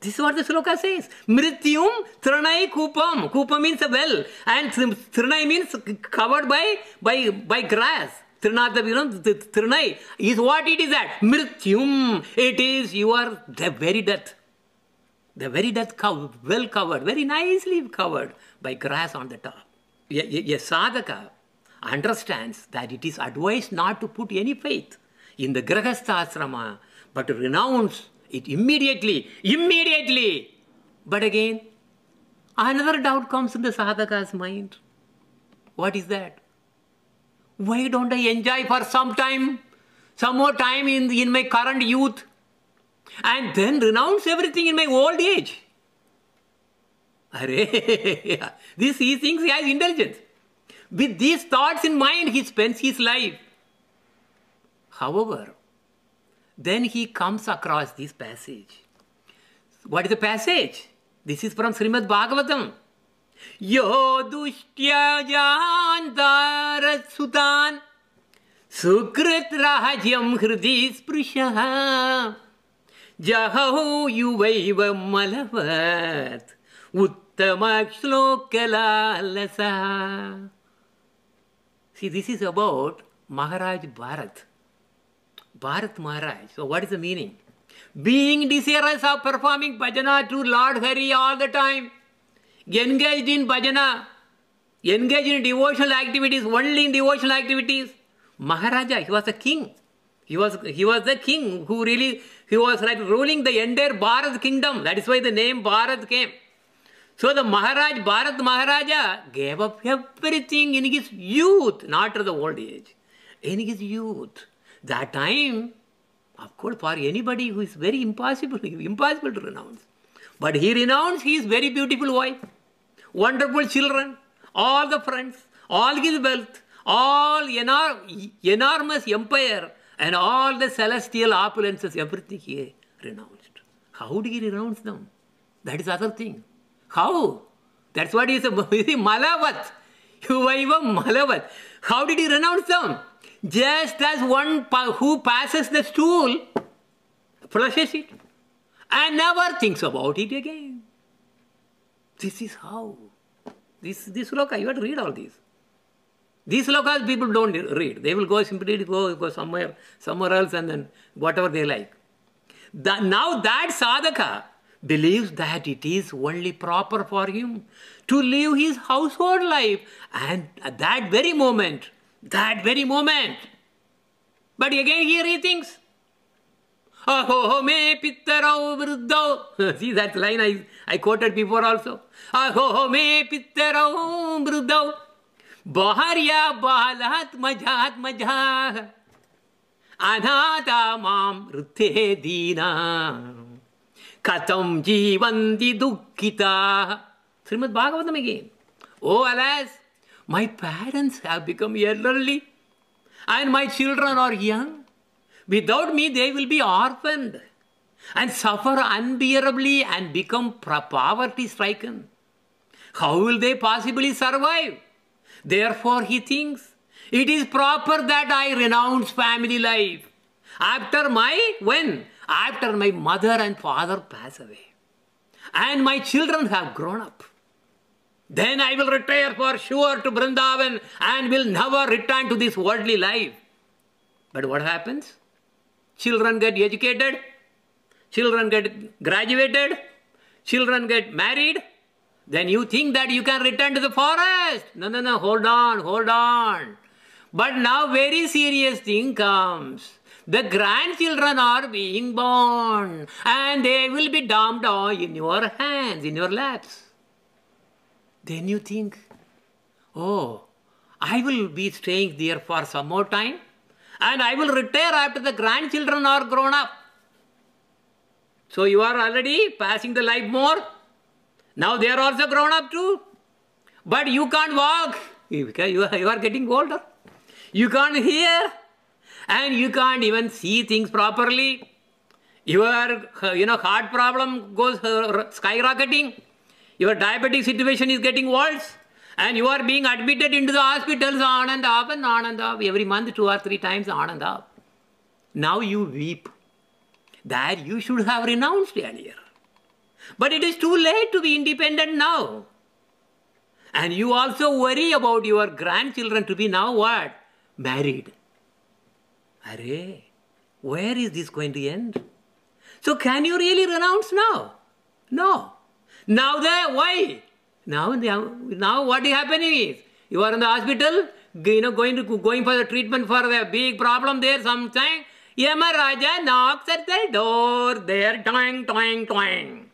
This is what the sloka says. Mrityum Trinai Kupam. Kupam means a well. And Trinai means covered by, by, by grass. Trinata, you know, Trinai is what it is at. Mrityum. It is your the very death. The very death covered, well covered, very nicely covered by grass on the top. A, a, sadhaka understands that it is advised not to put any faith in the Grahastha asrama, but to renounce it immediately, immediately. But again, another doubt comes in the sadhaka's mind. What is that? Why don't I enjoy for some time, some more time in, in my current youth, and then renounce everything in my old age? This he thinks he has intelligence. With these thoughts in mind, he spends his life. However, then he comes across this passage. What is the passage? This is from Srimad Bhagavatam. Yo sutan sukrit rajyam hridi sprishah jahau yuvaiva malavat uttamak shlokalalasa. See, this is about Maharaj Bharat. Bharat Maharaj. So, what is the meaning? Being desirous of performing bhajana to Lord Hari all the time, engaged in bhajana, engaged in devotional activities, only in devotional activities. Maharaja, he was a king. He was, he was the king who really, he was like ruling the entire Bharat kingdom. That is why the name Bharat came. So the Maharaj, Bharat Maharaja, gave up everything in his youth, not at the old age. In his youth. That time, of course, for anybody who is very impossible, impossible to renounce. But he renounced his very beautiful wife, wonderful children, all the friends, all his wealth, all enor- enormous empire, and all the celestial opulences, everything he renounced. How did he renounce them? That is other thing. How? That's what he said. Malavat. Yuvaiva Malavat. How did he renounce them? Just as one who passes the stool flushes it and never thinks about it again. This is how. This this sloka, you have to read all these. These slokas people don't read. They will go simply go, go somewhere, somewhere else and then whatever they like. The, now that sadhaka believes that it is only proper for him to live his household life and at that very moment, that very moment. But again he rethinks. Aho me pittarau vruddau. See that line I, I quoted before also. Aho me pittarau vruddau. Baharya balat majhat majha. Anata mam ruthe dina. Katam jivanti dukkita. Srimad Bhagavatam again. Oh alas, my parents have become elderly and my children are young. Without me, they will be orphaned and suffer unbearably and become poverty stricken. How will they possibly survive? Therefore, he thinks it is proper that I renounce family life. After my, when? After my mother and father pass away and my children have grown up. Then I will retire for sure to Vrindavan and will never return to this worldly life. But what happens? Children get educated, children get graduated, children get married. Then you think that you can return to the forest. No, no, no, hold on, hold on. But now very serious thing comes. The grandchildren are being born and they will be dumped in your hands, in your laps. Then you think, oh, I will be staying there for some more time and I will retire after the grandchildren are grown up. So you are already passing the life more. Now they are also grown up too. But you can't walk. You are getting older. You can't hear. And you can't even see things properly. Your you know, heart problem goes uh, skyrocketing. Your diabetic situation is getting worse. And you are being admitted into the hospitals on and off and on and off. Every month, two or three times on and off. Now you weep that you should have renounced earlier. But it is too late to be independent now. And you also worry about your grandchildren to be now what? Married. Array, where is this going to end? So can you really renounce now? No. Now there, why? Now, now what is happening is, you are in the hospital, you know, going to going for the treatment for the big problem there sometime. Yama Raja knocks at the door, there, toing, toing, toing.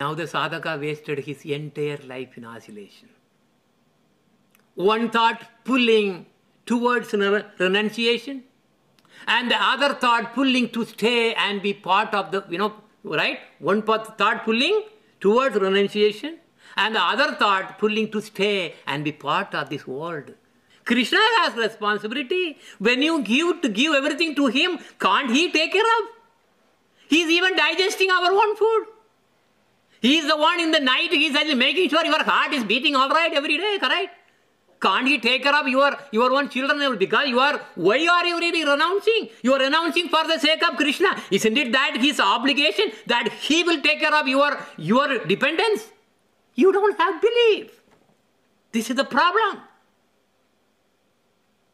Now the sadhaka wasted his entire life in oscillation. One thought pulling towards renunciation, and the other thought pulling to stay and be part of the, you know, right? One thought pulling towards renunciation, and the other thought pulling to stay and be part of this world. Krishna has responsibility. When you give to give everything to him, can't he take care of? He is even digesting our own food. He is the one in the night, he is making sure your heart is beating all right every day, correct? Can't he take care of your, your own children? Because you are, why are you really renouncing? You are renouncing for the sake of Krishna. Isn't it that his obligation that he will take care of your, your dependence? You don't have belief. This is the problem.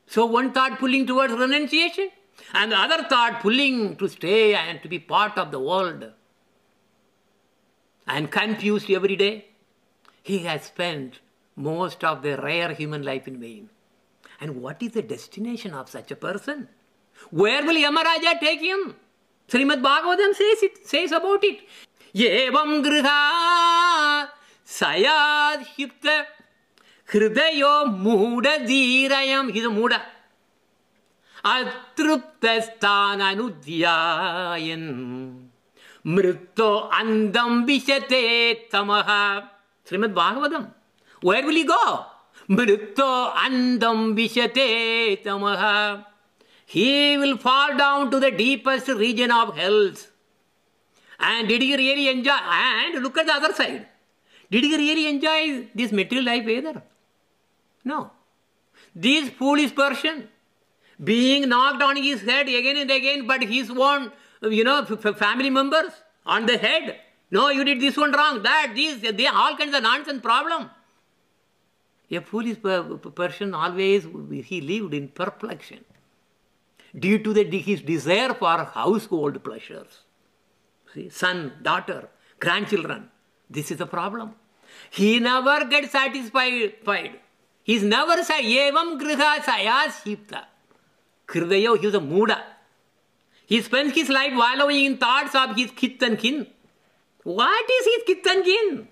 So one thought pulling towards renunciation, and the other thought pulling to stay and to be part of the world. And confused every day. He has spent most of the rare human life in vain. And what is the destination of such a person? Where will Yamaraja take him? Srimad Bhagavatam says it, says about it. Yevam griha sayad hipta hridayo muda dhirayam. He's a muda. in mritto andam vishate tamaha Srimad Bhagavatam where will he go? Mritto andam vishate tamaha. He will fall down to the deepest region of hells. And did he really enjoy and look at the other side. Did he really enjoy this material life either? No. This foolish person being knocked on his head again and again, but his own, you know, family members on the head. No, you did this one wrong, that, this, they all kinds of nonsense problem. A foolish person always, he lived in perplexion due to the, his desire for household pleasures. See, son, daughter, grandchildren, this is the problem. He never gets satisfied. He's never said, Evam griha sayas hipta. He was a Muda. He spends his life wallowing in thoughts of his kith and kin. What is his kith and kin?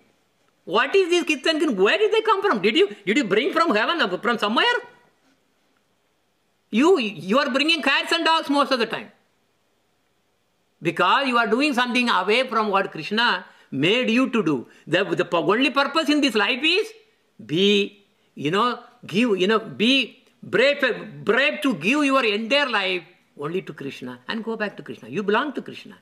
What is this kith and kin? Where did they come from? Did you, did you bring from heaven, uh, from somewhere? You, you are bringing cats and dogs most of the time. Because you are doing something away from what Krishna made you to do. The, the only purpose in this life is be, you know, give, you know, be brave, brave to give your entire life only to Krishna and go back to Krishna. You belong to Krishna.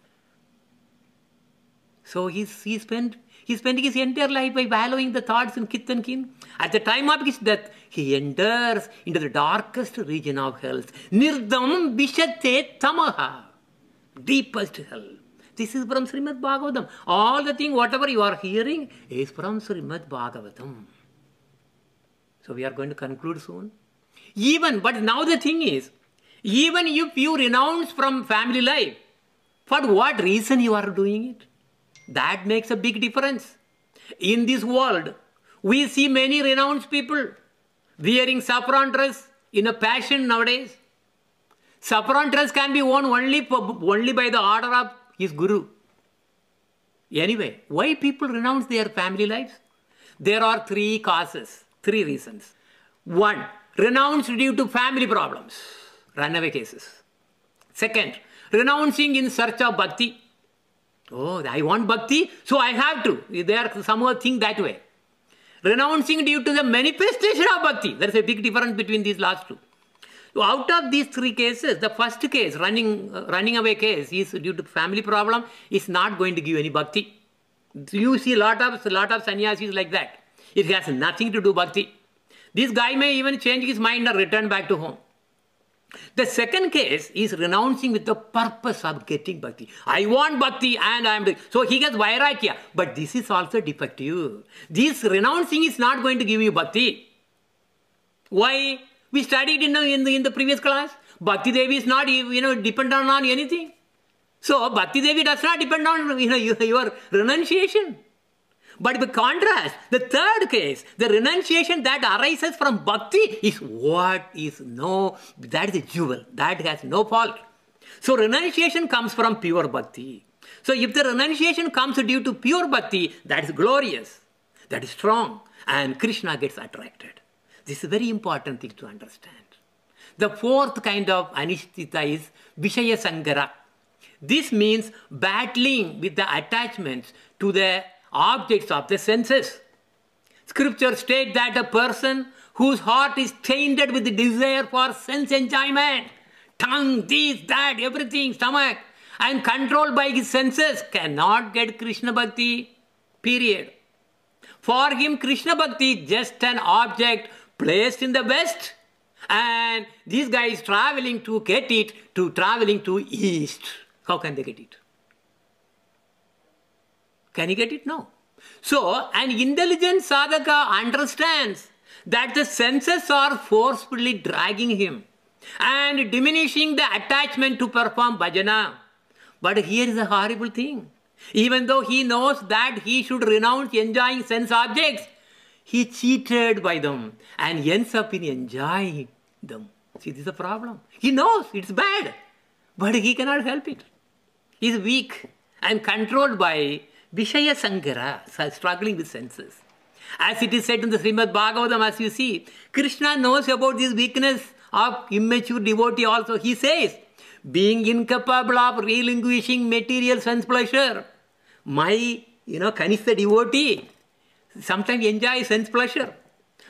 So he's, he spent he spent his entire life by wallowing the thoughts in kith and kin. At the time of his death, he enters into the darkest region of hell. Nirdam vishate tamaha. Deepest hell. This is from Srimad Bhagavatam. All the thing, whatever you are hearing, is from Srimad Bhagavatam. So we are going to conclude soon. Even, but now the thing is, even if you renounce from family life, for what reason you are doing it? That makes a big difference. In this world, we see many renounced people wearing saffron dress in a passion nowadays. Saffron dress can be worn only, only by the order of his guru. Anyway, why people renounce their family lives? There are three causes, three reasons. One, renounced due to family problems, runaway cases. Second, renouncing in search of bhakti. Oh, I want bhakti, so I have to. They are somehow think that way. Renouncing due to the manifestation of bhakti. There is a big difference between these last two. So out of these three cases, the first case, running, uh, running away case, is due to family problem, is not going to give any bhakti. You see a lot of, lot of sannyasis like that. It has nothing to do bhakti. This guy may even change his mind and return back to home. The second case is renouncing with the purpose of getting bhakti. I want bhakti and I am. So he gets vairagya. But this is also defective. This renouncing is not going to give you bhakti. Why? We studied in the, in the, in the previous class. Bhakti Devi is not you know dependent on anything. So Bhakti Devi does not depend on you know your renunciation. But by contrast, the third case, the renunciation that arises from bhakti is what is no, that is a jewel, that has no fault. So renunciation comes from pure bhakti. So if the renunciation comes due to pure bhakti, that is glorious, that is strong, and Krishna gets attracted. This is a very important thing to understand. The fourth kind of anishtita is Vishaya Sangara. This means battling with the attachments to the objects of the senses. Scripture states that a person whose heart is tainted with the desire for sense enjoyment, tongue, this, that, everything, stomach, and controlled by his senses cannot get Krishna Bhakti. Period. For him, Krishna Bhakti is just an object placed in the west. And this guy is traveling to get it to traveling to east. How can they get it? Can he get it? No. So, an intelligent sadhaka understands that the senses are forcefully dragging him and diminishing the attachment to perform bhajana. But here is a horrible thing. Even though he knows that he should renounce enjoying sense objects, he cheated by them and ends up in enjoying them. See, this is a problem. He knows it's bad, but he cannot help it. He is weak and controlled by Vishaya Sangara, struggling with senses. As it is said in the Srimad Bhagavatam, as you see, Krishna knows about this weakness of immature devotee also. He says, being incapable of relinquishing material sense pleasure, my, you know, Kanistha devotee sometimes enjoys sense pleasure.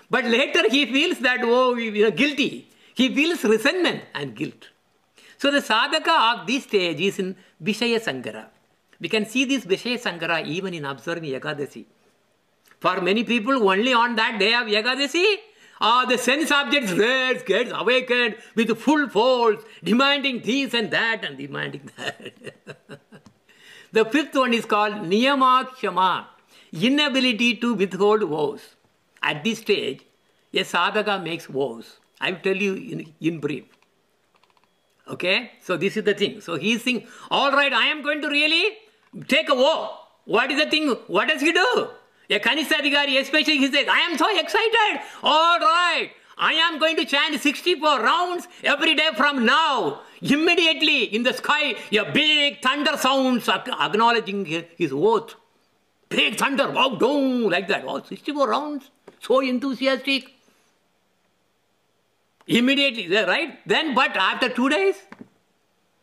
But later he feels that, oh, you know, guilty. He feels resentment and guilt. So the sadhaka of this stage is in Vishaya Sangara. We can see this Vishaya Sangara even in observing Ekadasi. For many people, only on that day of Ekadasi, uh, the sense objects gets, gets awakened with full force, demanding this and that and demanding that. the fifth one is called Niyamakshama, inability to withhold vows. At this stage, a sadhaka makes vows. I will tell you in, in brief. Okay, so this is the thing. So he is saying, all right, I am going to really take a walk. What is the thing? What does he do? A Kanistadhikari especially, he says, I am so excited. All right, I am going to chant 64 rounds every day from now. Immediately in the sky, a big thunder sounds acknowledging his oath. Big thunder, wow, down, like that. Wow, 64 rounds. So enthusiastic. Immediately, right? Then, but after two days,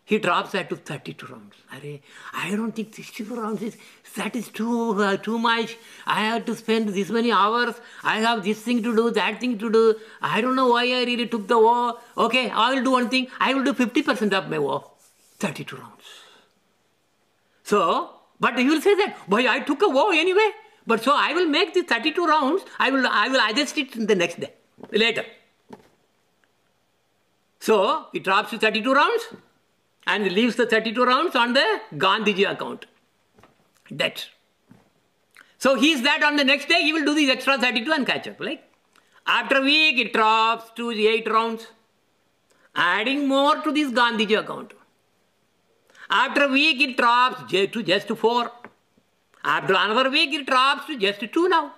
he drops that to 32 rounds. I don't think 64 rounds is, that is too, uh, too much. I have to spend this many hours. I have this thing to do, that thing to do. I don't know why I really took the war. Okay, I will do one thing. I will do 50% of my war. 32 rounds. So, but you will say that, boy, I took a war anyway. But so I will make the 32 rounds. I will, I will adjust it in the next day, later. So, it drops to 32 rounds and leaves the 32 rounds on the Gandhiji account. That. So he's that on the next day, he will do these extra 32 and catch up. Like after a week, it drops to the 8 rounds, adding more to this Gandhiji account. After a week, it drops to just 4. After another week, it drops to just 2 now.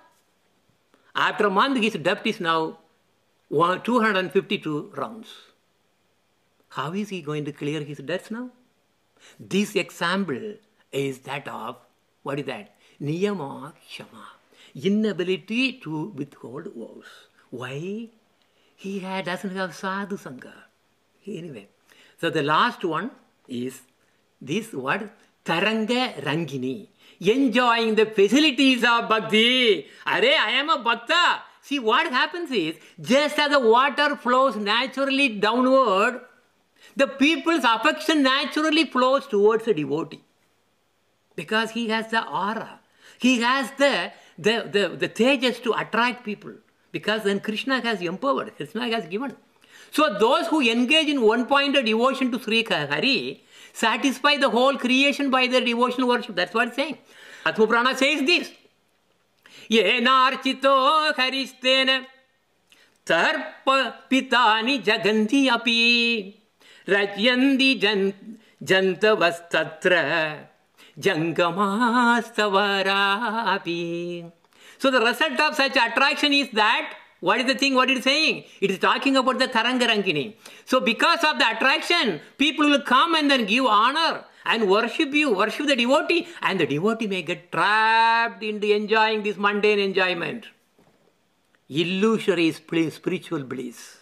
After a month, his debt is now 252 rounds. How is he going to clear his debts now? This example is that of, what is that? Niyama Shama. Inability to withhold vows. Why? He had, doesn't have sadhu sangha. Anyway, so the last one is this word Taranga Rangini. Enjoying the facilities of bhakti. Are, I am a bhakta. See, what happens is, just as the water flows naturally downward, the people's affection naturally flows towards the devotee because he has the aura. He has the, the, the, the tejas to attract people because then Krishna has empowered, Krishna has given. So those who engage in one-pointed devotion to Sri Hari satisfy the whole creation by their devotional worship. That's what it's saying. Atma Purana says this. येनार्चितो हरिस्तेन तर्पपितानि जगन्ति अपि रज्यन्ति जन् जन्तवस्तत्र जङ्गमास्तवरापि So the result of such attraction is that what is the thing? What it is saying? It is talking about the Tarangarangini. So because of the attraction, people will come and then give honor and worship you, worship the devotee, and the devotee may get trapped into enjoying this mundane enjoyment. Illusory spiritual bliss.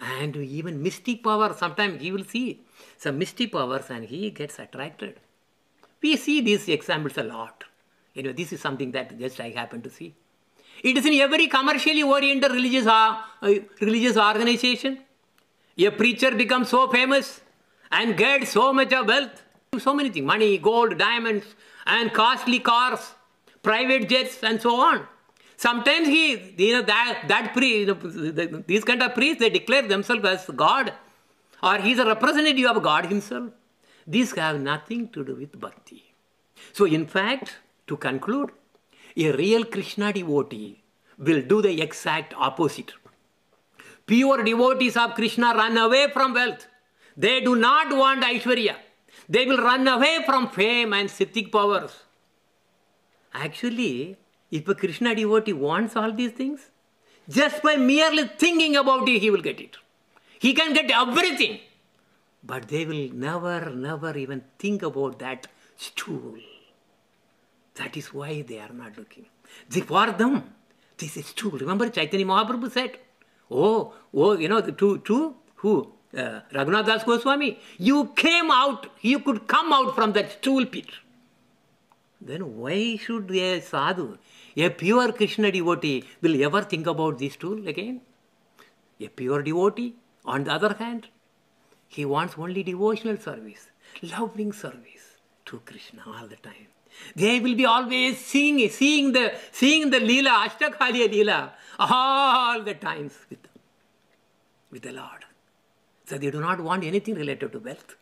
And even mystic power, sometimes he will see some mystic powers and he gets attracted. We see these examples a lot. You know, this is something that just I happen to see. It is in every commercially oriented religious, uh, religious organization. A preacher becomes so famous and gets so much of wealth, so many things, money, gold, diamonds, and costly cars. private jets, and so on. Sometimes he, you know, that, that priest, you know, these kind of priests, they declare themselves as God, or he's a representative of God himself. These have nothing to do with bhakti. So, in fact, to conclude, a real Krishna devotee will do the exact opposite. Pure devotees of Krishna run away from wealth. They do not want Aishwarya. They will run away from fame and siddhic powers. Actually, if a Krishna devotee wants all these things, just by merely thinking about it, he will get it. He can get everything. But they will never, never even think about that stool. That is why they are not looking. They, for them, this is stool. Remember Chaitanya Mahaprabhu said, Oh, oh, you know, to, to who? Uh, Das Goswami. You came out, you could come out from that stool pit. Then why should a sadhu, a pure Krishna devotee, will ever think about this stool again? A pure devotee, on the other hand, he wants only devotional service, loving service to Krishna all the time. They will be always seeing, seeing the seeing the Leela, Ashtakaliya Leela, all the times with, with the Lord. So they do not want anything related to wealth,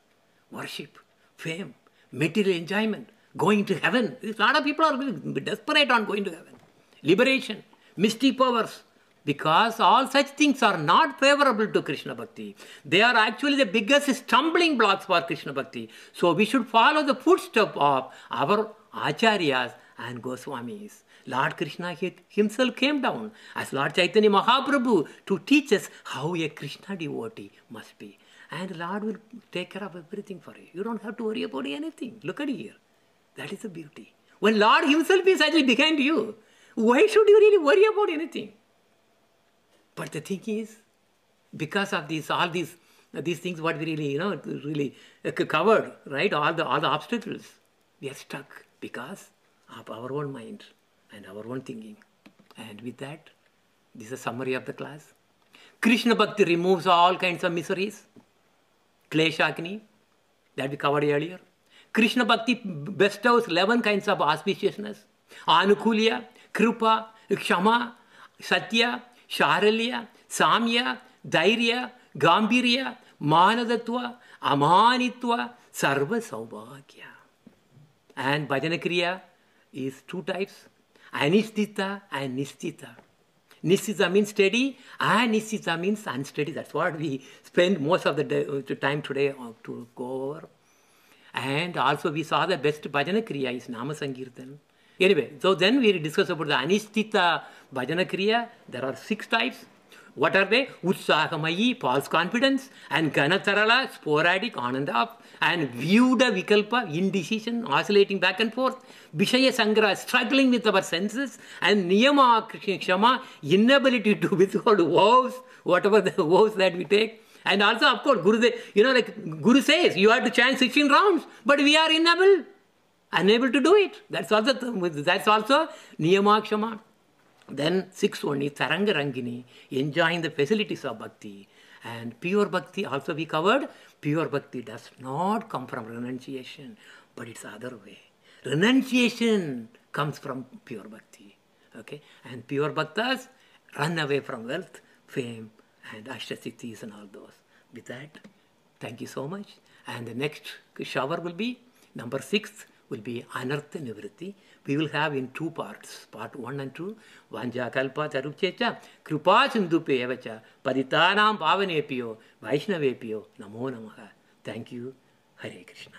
worship, fame, material enjoyment, going to heaven. A lot of people are desperate on going to heaven. Liberation, mystic powers, because all such things are not favorable to Krishna Bhakti. They are actually the biggest stumbling blocks for Krishna Bhakti. So we should follow the footsteps of our Acharyas and Goswamis. Lord Krishna himself came down as Lord Chaitanya Mahaprabhu to teach us how a Krishna devotee must be. And Lord will take care of everything for you. You don't have to worry about anything. Look at here. That is the beauty. When Lord himself is actually behind you, why should you really worry about anything? But the thing is, because of these, all these, these things, what we really, you know, really uh, covered, right? All the, all the obstacles, we are stuck because of our own mind and our own thinking. And with that, this is a summary of the class. Krishna Bhakti removes all kinds of miseries. Kleshaghni, that we covered earlier. Krishna भक्ति bestows eleven kind of auspiciousness आनुकूल्य कृपा क्षमा सत्य शारल्य साम्य धैर्य गांभीर्य मानदत्व अमानित्व सर्व सौभाग्य and भजन क्रिया is two types अनिश्चित एंड निश्चित निश्चित मीन्स स्टडी एंड निश्चित means unsteady that's what we spend most of the time today to go over And also we saw the best Bhajana Kriya is Nama Sankirtan. Anyway, so then we discuss about the Anisthita Bhajana Kriya. There are six types. What are they? Utsahamayi, false confidence, and Ghanatarala, sporadic, ananda, and Vyudha Vikalpa, indecision, oscillating back and forth, Vishaya Sangra, struggling with our senses, and Niyama Kshama, inability to withhold vows, whatever the vows that we take. And also, of course, Guru, you know, like Guru says, you have to chant 16 rounds, but we are unable, unable to do it. That's also, that's also Niyamakshama. Then sixth one is Taranga Rangini, enjoying the facilities of bhakti. And pure bhakti also we covered. Pure bhakti does not come from renunciation, but it's other way. Renunciation comes from pure bhakti. Okay? And pure bhaktas run away from wealth, fame, and Ashtasiddhis and all those. With that, thank you so much. And the next shower will be number six will be Anartha Nivritti. We will have in two parts, part one and two. Vancha Kalpa Tarubhyascha, Kripa Sindhubhya Evacha, Patitanam Pavanebhyo, Vaishnavebhyo, Namo Namaha. Thank you. Hare Krishna.